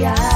yeah.